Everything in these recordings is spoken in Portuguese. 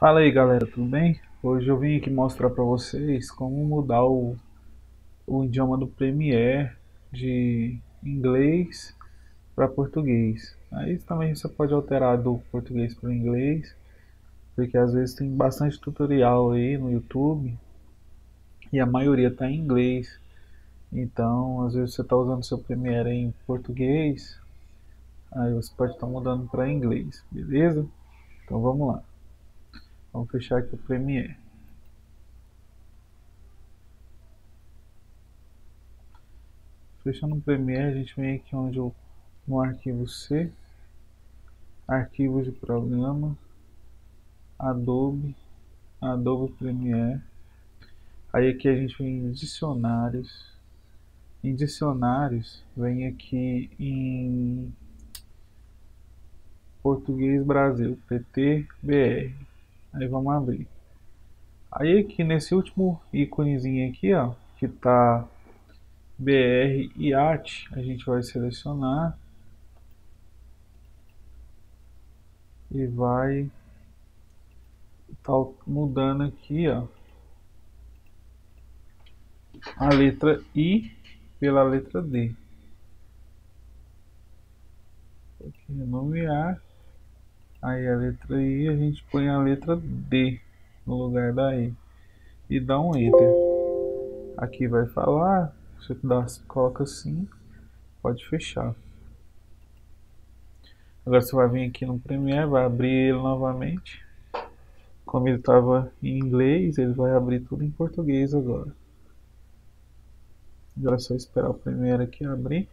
Fala aí galera, tudo bem? Hoje eu vim aqui mostrar para vocês como mudar o, o idioma do Premiere de inglês para português. Aí também você pode alterar do português para inglês, porque às vezes tem bastante tutorial aí no YouTube e a maioria está em inglês. Então, às vezes você está usando seu Premiere em português, aí você pode estar tá mudando para inglês, beleza? Então vamos lá. Vamos fechar aqui o Premiere. Fechando o Premiere, a gente vem aqui onde eu, no arquivo C, arquivos de programa, Adobe, Adobe Premiere. Aí aqui a gente vem em dicionários. Em dicionários, vem aqui em Português Brasil, PTBR. Aí vamos abrir. Aí aqui nesse último íconezinho aqui, ó, que tá BR e AT, a gente vai selecionar e vai tá mudando aqui, ó, a letra I pela letra D. Aqui renomear Aí a letra I a gente põe a letra D no lugar da I. E dá um Enter. Aqui vai falar, você dá, coloca assim, pode fechar. Agora você vai vir aqui no Premiere, vai abrir ele novamente. Como ele estava em inglês, ele vai abrir tudo em português agora. Agora é só esperar o Premiere aqui abrir.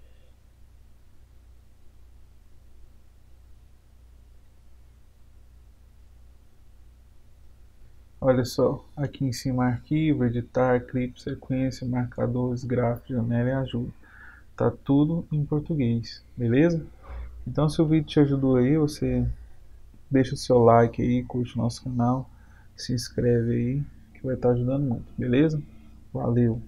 Olha só, aqui em cima arquivo, editar, clipe, sequência, marcadores, gráficos, janela e ajuda. Tá tudo em português, beleza? Então se o vídeo te ajudou aí, você deixa o seu like aí, curte o nosso canal, se inscreve aí, que vai estar tá ajudando muito, beleza? Valeu!